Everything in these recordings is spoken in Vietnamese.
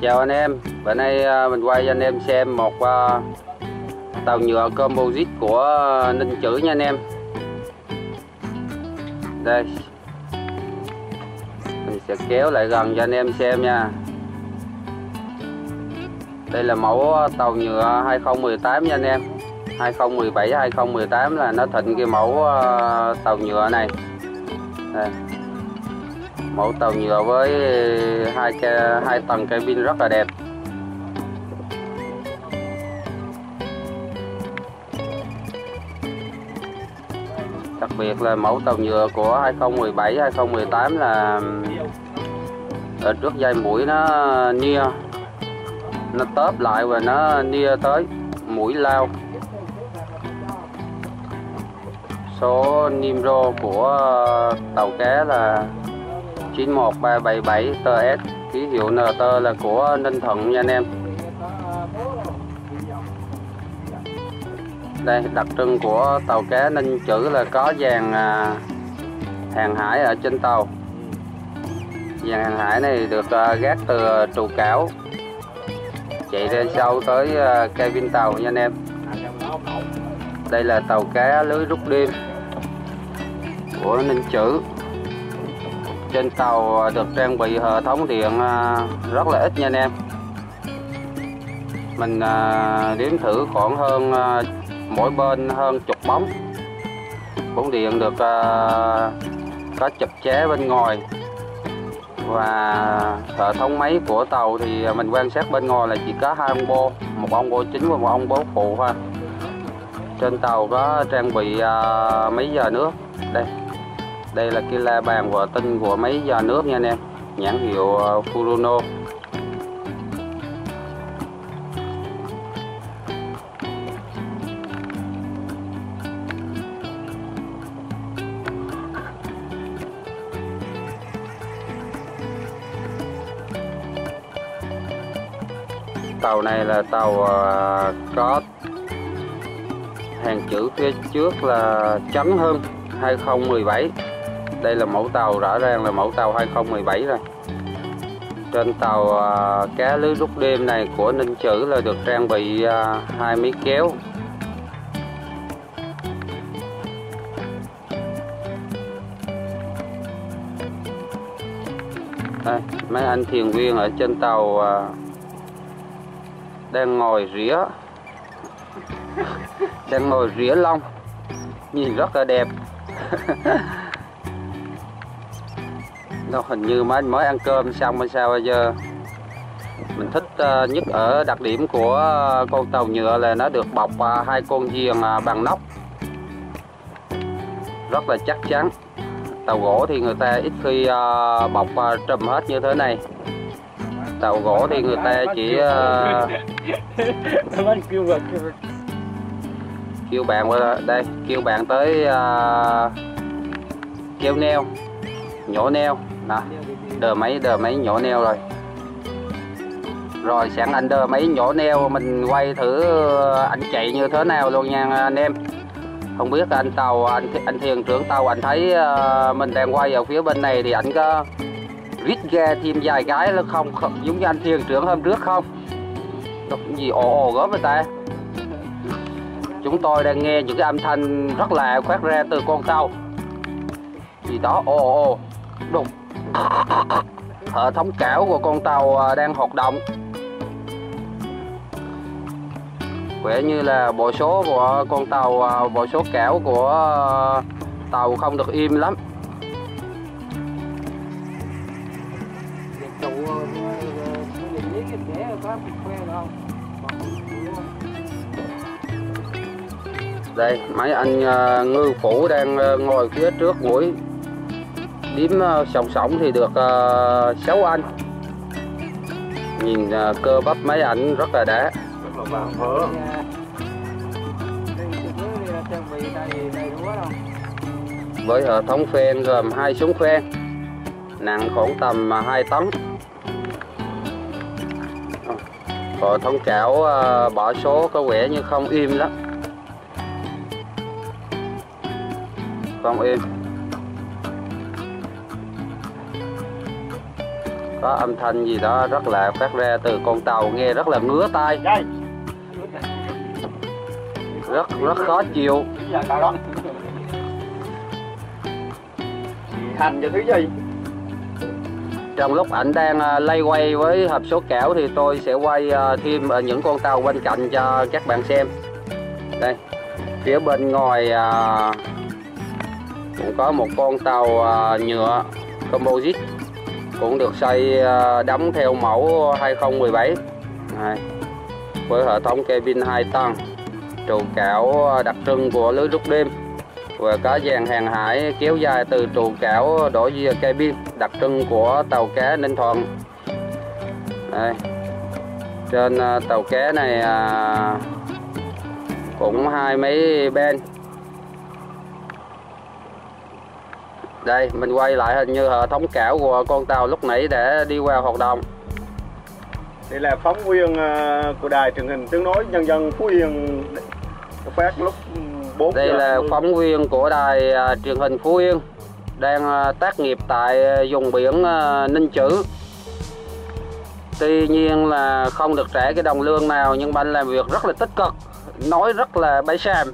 Chào anh em, bữa nay à, mình quay cho anh em xem một à, tàu nhựa composite của Ninh Chữ nha anh em. Đây. Mình sẽ kéo lại gần cho anh em xem nha. Đây là mẫu tàu nhựa 2018 nha anh em. 2017 2018 là nó thịnh cái mẫu à, tàu nhựa này. Đây mẫu tàu nhựa với hai cái, hai tầng cabin rất là đẹp. Đặc biệt là mẫu tàu nhựa của 2017 2018 là ở trước dây mũi nó nia, nó tớp lại và nó nia tới mũi lao. Số Nimro của tàu cá là 91377 TS ký hiệu NT là của Ninh Thuận nha anh em. Đây, đặc trưng của tàu cá Ninh Chữ là có dàn à, hàng hải ở trên tàu. Dàn hàng hải này được à, gác từ trụ cảo, chạy lên sau tới à, cabin tàu nha anh em. Đây là tàu cá lưới rút đêm của Ninh Chữ trên tàu à, được trang bị hệ thống điện à, rất là ít nha anh em. Mình à, đếm thử khoảng hơn mỗi bên hơn chục bóng. Bóng điện được có chụp chế bên ngoài. Và hệ thống máy của tàu thì mình quan sát bên ngoài là chỉ có hai ông bô, một ông bô chính và một ông bố phụ thôi. Trên tàu có trang bị mấy giờ nước? Đây đây là cái la bàn vỏ tinh của máy giò nước nha anh em. Nhãn hiệu ờ, Furuno tàu này là tàu ờ, có hàng chữ phía trước là trắng hơn 2017 đây là mẫu tàu rõ ràng là mẫu tàu 2017 rồi trên tàu à, cá lưới rút đêm này của Ninh Chữ là được trang bị à, hai máy kéo. Đây mấy anh thuyền viên ở trên tàu à, đang ngồi rỉa. Đang ngồi rỉa lông. Nhìn rất là đẹp. đâu hình như mới mới ăn cơm xong hay sao bây giờ? Mình thích ờ, nhất ở đặc điểm của ờ, con tàu nhựa là nó được bọc ờ, hai con giềng bằng nóc. Rất là chắc chắn. Tàu gỗ thì người ta ít khi bọc trùm hết như thế này. Tàu gỗ thì người ta chỉ kêu bạn qua đây, kêu bạn tới kêu neo, nhổ neo đó. Đờ máy đờ máy nhổ neo rồi. Rồi sẵn anh đờ máy nhổ neo mình quay thử ờ, anh chạy như thế nào luôn nha anh em. Không biết anh tàu anh anh thuyền trưởng tàu anh thấy uh, mình đang quay ở phía bên này thì anh có rít ghe thêm vài cái là không, không giống như anh thuyền trưởng hôm trước không? Đọc gì ồ ồ gớm vậy ta? Chúng tôi đang nghe những cái âm thanh rất là phát ra từ con tàu. Gì đó ồ ồ. Đùng hệ thống cảo của con tàu à, đang hoạt động. Vẻ như là bộ số của con tàu à, bộ số cảo của à, tàu không được im lắm. Đây, mấy anh ngư phủ đang ngồi phía trước mũi điểm ờ, sòng sòng thì được ờ, uh, 6 anh. Nhìn uh, cơ bắp mấy ảnh rất là đã với hệ thống phen gồm hai súng phen nặng khoảng tầm 2 tấn. Hệ thống chảo uh, bỏ số có vẻ như không im lắm. Không im. Có âm thanh gì đó rất là phát ra từ con tàu nghe rất là ngứa tai. Rất rất khó chịu. Đó. Hành cho thứ gì? Trong lúc ảnh đang à, lay quay với hộp số kẽo thì tôi sẽ quay à, thêm à, những con tàu bên cạnh cho các bạn xem. Đây phía bên ngoài cũng có một con tàu nhựa composite cũng được xây à, đóng theo mẫu 2017 này, với hệ thống cabin 2 tầng trụ cảo à, đặc trưng của lưới rút đêm và có dàn hàng hải kéo dài từ trụ cảo đổ về cabin đặc trưng của tàu cá Ninh Thuận. Đây trên à, tàu cá này cũng hai mấy bên. Đây mình quay lại hình như hệ thống cảo của con tàu lúc nãy để đi qua hoạt động. Đây là phóng viên ờ, của đài truyền hình tiếng nói nhân dân phú yên. Phát lúc 4 đây giờ. là 50. phóng viên của đài à, truyền hình Phú Yên đang à, tác nghiệp tại vùng biển Ninh Chữ. Tuy nhiên là không được trả cái đồng lương nào nhưng mà anh làm việc rất là tích cực nói rất là bay sàm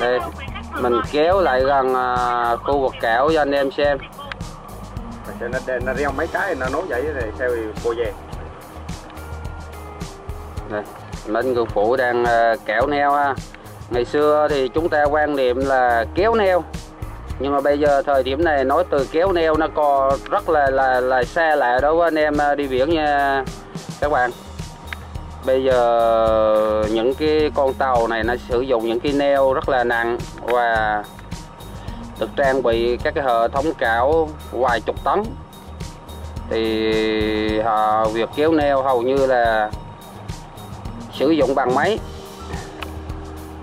đây mình kéo lại gần à, khu vực kẻo cho anh em xem. Nó nó reo mấy cái nó nối vậy rồi theo cô về. Đây, Minh Cường Phụ đang à, kéo neo ha. Ngày xưa thì chúng ta quan niệm là kéo neo. Nhưng mà bây giờ thời điểm này nói từ kéo neo nó còn rất là là là xa lạ đối với anh em à, đi biển nha các bạn bây giờ những cái con tàu này nó sử dụng những cái neo rất là nặng và được trang bị các cái hệ thống cảo vài chục tấn. Thì họ việc kéo neo hầu như là sử dụng bằng máy,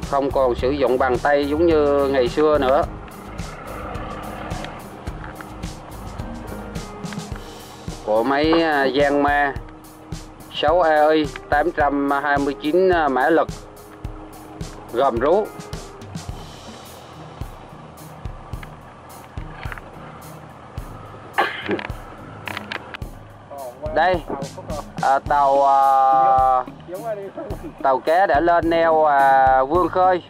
không còn sử dụng bằng tay giống như ngày xưa nữa. Của máy à, Giang Ma. 6 AI 829 mã lực. Gồm rú. Đây à, tàu à, tàu cá đã lên neo à, vương khơi.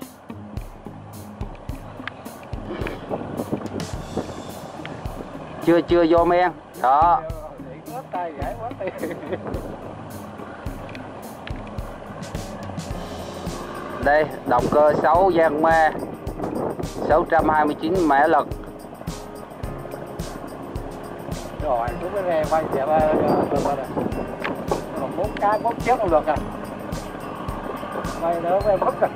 Chưa chưa vô men. Đó. Đây, động cơ 6 gian ma 629 mã lực. Rồi chúng cái nghe quay dẹp được rồi còn bốn cái, bốn chiếc không được à quay nữa quay mất rồi.